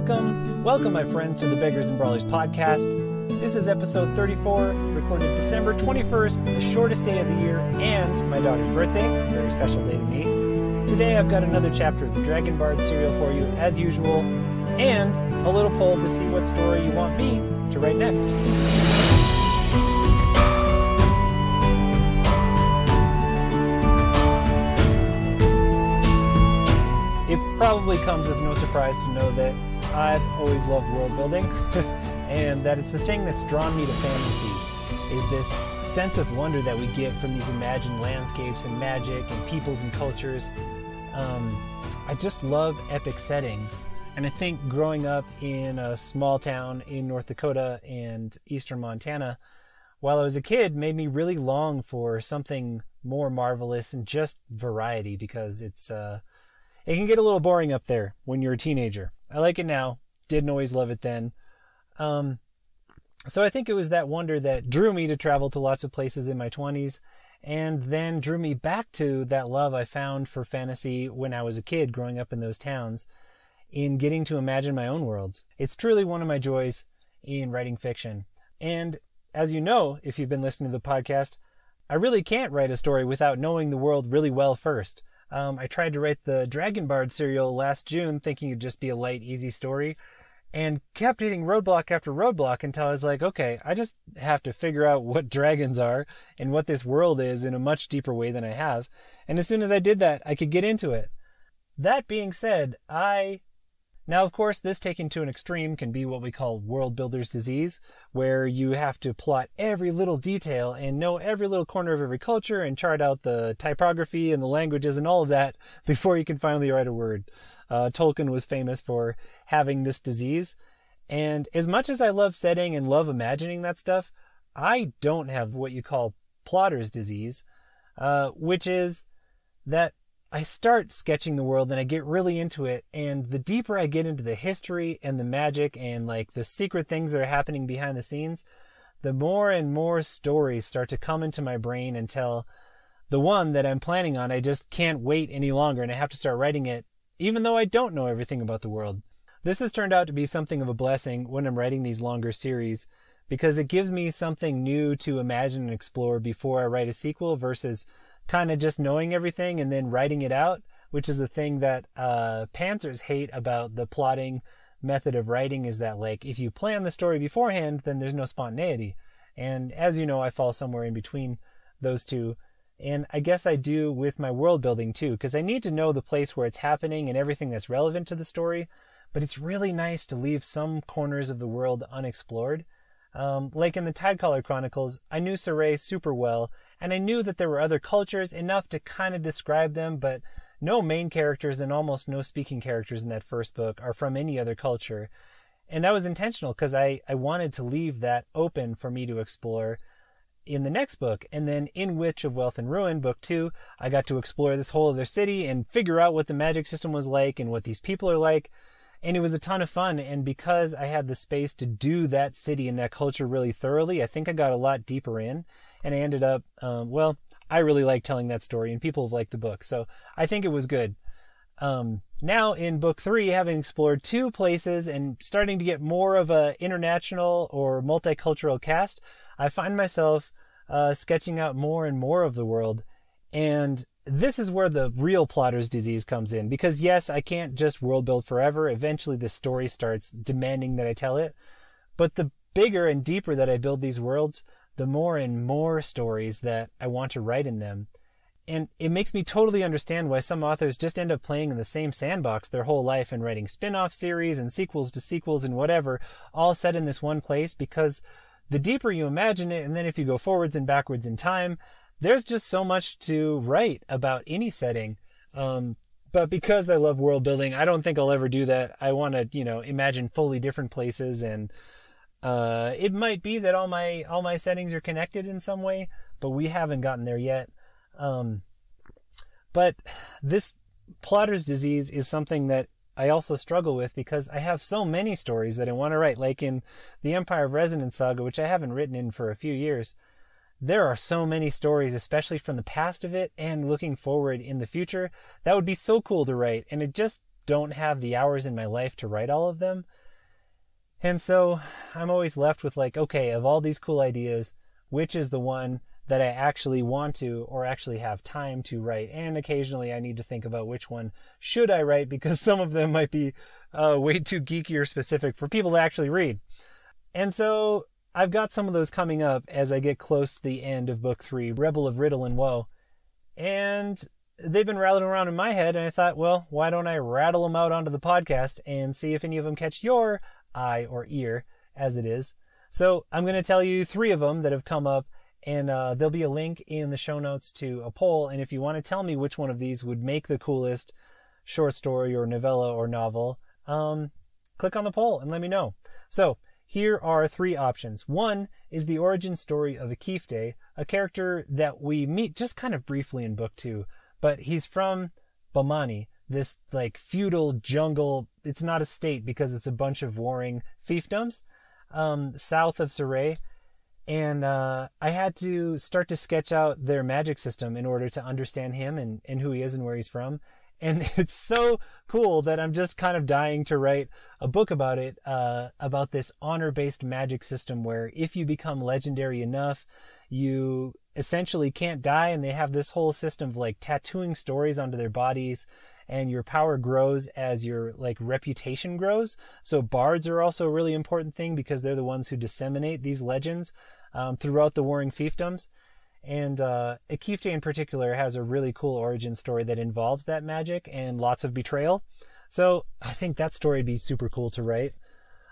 Welcome, welcome, my friends, to the Beggars and Brawlers podcast. This is episode 34, recorded December 21st, the shortest day of the year, and my daughter's birthday. A very special day to me. Today, I've got another chapter of the Dragon Bard serial for you, as usual, and a little poll to see what story you want me to write next. It probably comes as no surprise to know that I've always loved world building, and that it's the thing that's drawn me to fantasy is this sense of wonder that we get from these imagined landscapes and magic and peoples and cultures. Um, I just love epic settings, and I think growing up in a small town in North Dakota and eastern Montana, while I was a kid, made me really long for something more marvelous and just variety because it's uh, it can get a little boring up there when you're a teenager. I like it now. Didn't always love it then. Um, so I think it was that wonder that drew me to travel to lots of places in my 20s and then drew me back to that love I found for fantasy when I was a kid growing up in those towns in getting to imagine my own worlds. It's truly one of my joys in writing fiction. And as you know, if you've been listening to the podcast, I really can't write a story without knowing the world really well first. Um, I tried to write the Dragon Bard serial last June, thinking it'd just be a light, easy story, and kept hitting roadblock after roadblock until I was like, okay, I just have to figure out what dragons are and what this world is in a much deeper way than I have. And as soon as I did that, I could get into it. That being said, I now, of course, this taken to an extreme can be what we call world builder's disease, where you have to plot every little detail and know every little corner of every culture and chart out the topography and the languages and all of that before you can finally write a word. Uh, Tolkien was famous for having this disease. And as much as I love setting and love imagining that stuff, I don't have what you call plotter's disease, uh, which is that I start sketching the world and I get really into it. And the deeper I get into the history and the magic and like the secret things that are happening behind the scenes, the more and more stories start to come into my brain until the one that I'm planning on, I just can't wait any longer and I have to start writing it, even though I don't know everything about the world. This has turned out to be something of a blessing when I'm writing these longer series because it gives me something new to imagine and explore before I write a sequel versus kind of just knowing everything and then writing it out, which is the thing that uh, Pantsers hate about the plotting method of writing is that like if you plan the story beforehand, then there's no spontaneity. And as you know, I fall somewhere in between those two. And I guess I do with my world building too, because I need to know the place where it's happening and everything that's relevant to the story. But it's really nice to leave some corners of the world unexplored. Um, like in the Tidecaller Chronicles, I knew Sorey super well, and I knew that there were other cultures enough to kind of describe them, but no main characters and almost no speaking characters in that first book are from any other culture. And that was intentional because I, I wanted to leave that open for me to explore in the next book. And then in Witch of Wealth and Ruin, book two, I got to explore this whole other city and figure out what the magic system was like and what these people are like. And it was a ton of fun. And because I had the space to do that city and that culture really thoroughly, I think I got a lot deeper in and I ended up, um, well, I really like telling that story, and people have liked the book, so I think it was good. Um, now in book three, having explored two places and starting to get more of a international or multicultural cast, I find myself uh, sketching out more and more of the world, and this is where the real plotter's disease comes in. Because yes, I can't just world build forever. Eventually, the story starts demanding that I tell it, but the bigger and deeper that I build these worlds, the more and more stories that I want to write in them. And it makes me totally understand why some authors just end up playing in the same sandbox their whole life and writing spin off series and sequels to sequels and whatever, all set in this one place because the deeper you imagine it, and then if you go forwards and backwards in time, there's just so much to write about any setting. Um, but because I love world building, I don't think I'll ever do that. I want to, you know, imagine fully different places and uh, it might be that all my all my settings are connected in some way, but we haven't gotten there yet. Um, but this plotter's disease is something that I also struggle with because I have so many stories that I want to write. Like in the Empire of Resonance saga, which I haven't written in for a few years, there are so many stories, especially from the past of it and looking forward in the future. That would be so cool to write, and I just don't have the hours in my life to write all of them. And so I'm always left with like, okay, of all these cool ideas, which is the one that I actually want to or actually have time to write? And occasionally I need to think about which one should I write because some of them might be uh, way too geeky or specific for people to actually read. And so I've got some of those coming up as I get close to the end of book three, Rebel of Riddle and Woe. And they've been rattling around in my head, and I thought, well, why don't I rattle them out onto the podcast and see if any of them catch your eye or ear, as it is. So I'm going to tell you three of them that have come up, and uh, there'll be a link in the show notes to a poll. And if you want to tell me which one of these would make the coolest short story or novella or novel, um, click on the poll and let me know. So here are three options. One is the origin story of Akifte, a character that we meet just kind of briefly in book two, but he's from Bamani, this like feudal jungle. It's not a state because it's a bunch of warring fiefdoms um, south of Surrey. And uh, I had to start to sketch out their magic system in order to understand him and, and who he is and where he's from. And it's so cool that I'm just kind of dying to write a book about it, uh, about this honor based magic system where if you become legendary enough, you essentially can't die. And they have this whole system of like tattooing stories onto their bodies and your power grows as your like reputation grows. So bards are also a really important thing because they're the ones who disseminate these legends um, throughout the warring fiefdoms. And uh, Akifte in particular has a really cool origin story that involves that magic and lots of betrayal. So I think that story would be super cool to write.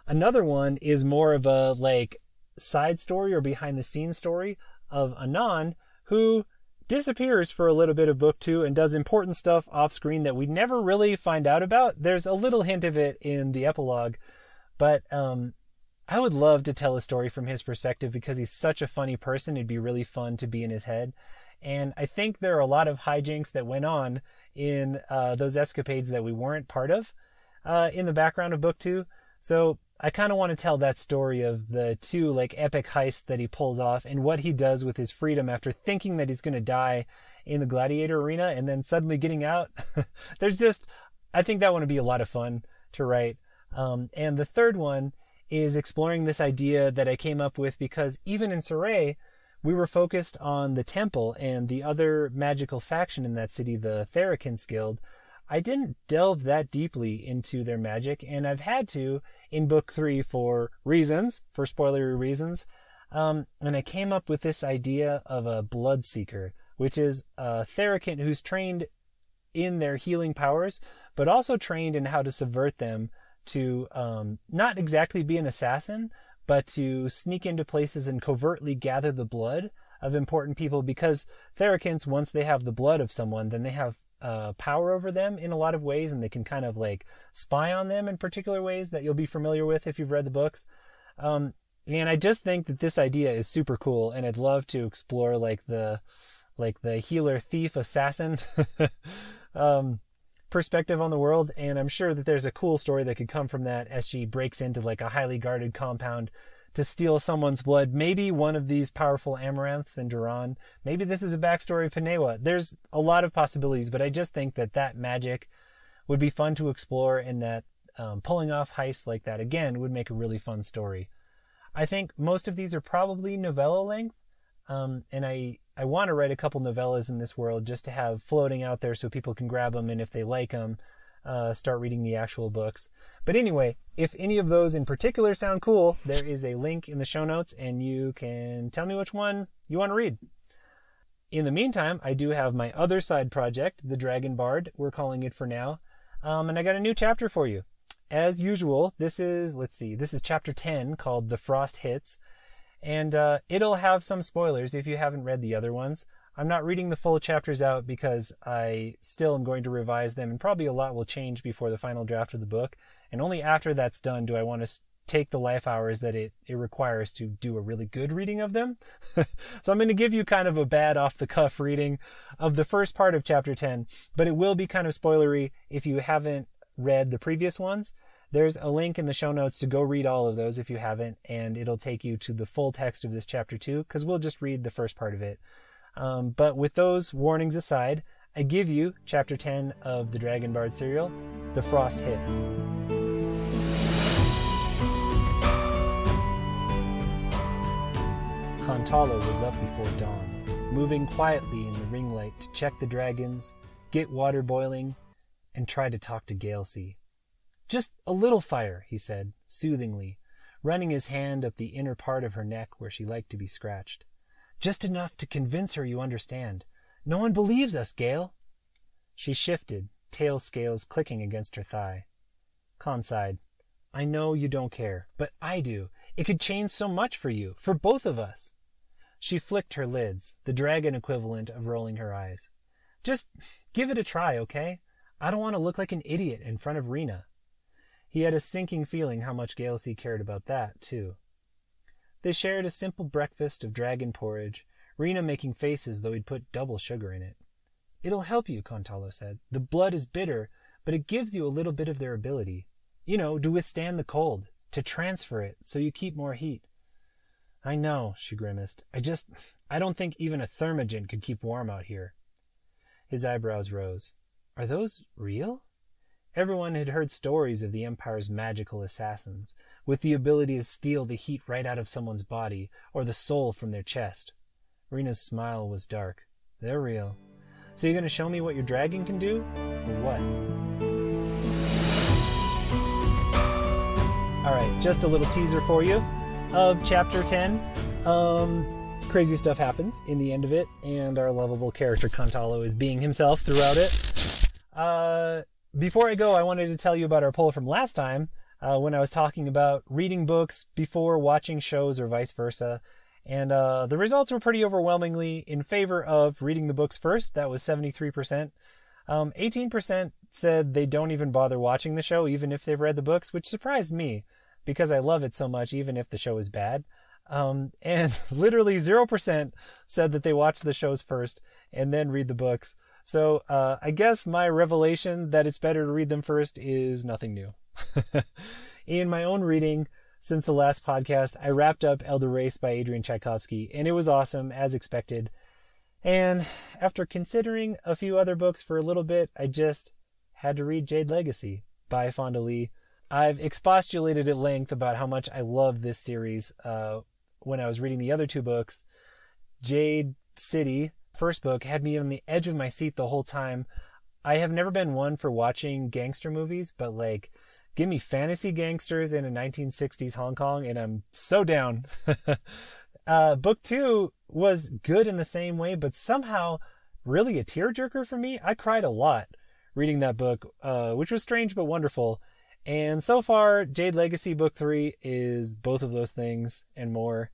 Another one is more of a like side story or behind the scenes story of Anon, who disappears for a little bit of book two and does important stuff off screen that we never really find out about. There's a little hint of it in the epilogue, but um, I would love to tell a story from his perspective because he's such a funny person. It'd be really fun to be in his head. And I think there are a lot of hijinks that went on in uh, those escapades that we weren't part of uh, in the background of book two. So I kind of want to tell that story of the two like epic heists that he pulls off and what he does with his freedom after thinking that he's going to die in the gladiator arena and then suddenly getting out. There's just, I think that one would be a lot of fun to write. Um, and the third one is exploring this idea that I came up with because even in Surrey, we were focused on the temple and the other magical faction in that city, the Therakins Guild. I didn't delve that deeply into their magic, and I've had to in book three for reasons, for spoilery reasons. Um, and I came up with this idea of a blood seeker, which is a Therakin who's trained in their healing powers, but also trained in how to subvert them to um, not exactly be an assassin, but to sneak into places and covertly gather the blood of important people because Therakins, once they have the blood of someone, then they have uh, power over them in a lot of ways, and they can kind of like spy on them in particular ways that you'll be familiar with if you've read the books. Um, and I just think that this idea is super cool, and I'd love to explore like the like the healer, thief, assassin um, perspective on the world. And I'm sure that there's a cool story that could come from that as she breaks into like a highly guarded compound to steal someone's blood. Maybe one of these powerful amaranths in Duran. Maybe this is a backstory of Panewa. There's a lot of possibilities, but I just think that that magic would be fun to explore and that um, pulling off heists like that again would make a really fun story. I think most of these are probably novella length, um, and I I want to write a couple novellas in this world just to have floating out there so people can grab them and if they like them, uh, start reading the actual books. But anyway, if any of those in particular sound cool, there is a link in the show notes and you can tell me which one you want to read. In the meantime, I do have my other side project, The Dragon Bard, we're calling it for now. Um, and I got a new chapter for you. As usual, this is, let's see, this is chapter 10 called The Frost Hits. And uh, it'll have some spoilers if you haven't read the other ones. I'm not reading the full chapters out because I still am going to revise them and probably a lot will change before the final draft of the book. And only after that's done do I want to take the life hours that it, it requires to do a really good reading of them. so I'm going to give you kind of a bad off the cuff reading of the first part of chapter 10, but it will be kind of spoilery if you haven't read the previous ones. There's a link in the show notes to go read all of those if you haven't, and it'll take you to the full text of this chapter 2, because we'll just read the first part of it. Um, but with those warnings aside, I give you Chapter 10 of the Dragon Bard serial, The Frost Hits. Kontala was up before dawn, moving quietly in the ring light to check the dragons, get water boiling, and try to talk to Galesea. Just a little fire, he said, soothingly, running his hand up the inner part of her neck where she liked to be scratched. Just enough to convince her you understand. No one believes us, Gale. She shifted, tail scales clicking against her thigh. Con sighed. I know you don't care, but I do. It could change so much for you, for both of us. She flicked her lids, the dragon equivalent of rolling her eyes. Just give it a try, okay? I don't want to look like an idiot in front of Rena. He had a sinking feeling how much Galesea cared about that, too. They shared a simple breakfast of dragon porridge, Rena making faces though he'd put double sugar in it. It'll help you, Kontala said. The blood is bitter, but it gives you a little bit of their ability. You know, to withstand the cold, to transfer it so you keep more heat. I know, she grimaced. I just, I don't think even a thermogen could keep warm out here. His eyebrows rose. Are those real? Everyone had heard stories of the Empire's magical assassins, with the ability to steal the heat right out of someone's body, or the soul from their chest. Rena's smile was dark. They're real. So you're gonna show me what your dragon can do? Or what? Alright, just a little teaser for you of chapter 10. Um, crazy stuff happens in the end of it, and our lovable character Kontala is being himself throughout it. Uh, before I go, I wanted to tell you about our poll from last time uh, when I was talking about reading books before watching shows or vice versa. And uh, the results were pretty overwhelmingly in favor of reading the books first. That was 73%. Um, 18% said they don't even bother watching the show, even if they've read the books, which surprised me because I love it so much, even if the show is bad. Um, and literally 0% said that they watch the shows first and then read the books. So uh, I guess my revelation that it's better to read them first is nothing new. In my own reading, since the last podcast, I wrapped up Elder Race by Adrian Tchaikovsky, and it was awesome, as expected. And after considering a few other books for a little bit, I just had to read Jade Legacy by Fonda Lee. I've expostulated at length about how much I love this series uh, when I was reading the other two books. Jade City, first book, had me on the edge of my seat the whole time. I have never been one for watching gangster movies, but like, give me fantasy gangsters in a 1960s Hong Kong, and I'm so down. uh, book two was good in the same way, but somehow really a tearjerker for me. I cried a lot reading that book, uh, which was strange but wonderful. And so far, Jade Legacy Book 3 is both of those things and more.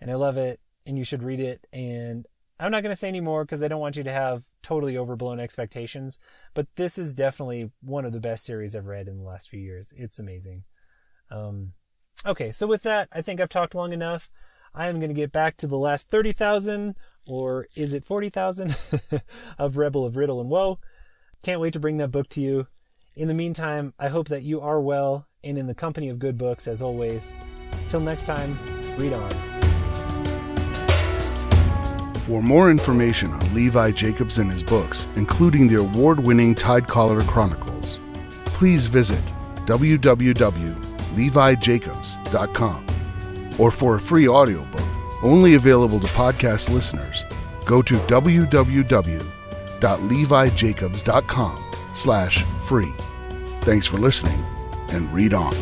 And I love it, and you should read it. And I'm not going to say any more because I don't want you to have totally overblown expectations. But this is definitely one of the best series I've read in the last few years. It's amazing. Um, okay, so with that, I think I've talked long enough. I am going to get back to the last 30,000, or is it 40,000, of Rebel of Riddle and Woe. Can't wait to bring that book to you. In the meantime, I hope that you are well and in the company of good books as always. Till next time, read on. For more information on Levi Jacobs and his books, including the award winning Tidecaller Chronicles, please visit www.levijacobs.com. Or for a free audiobook, only available to podcast listeners, go to www.levijacobs.com slash free. Thanks for listening and read on.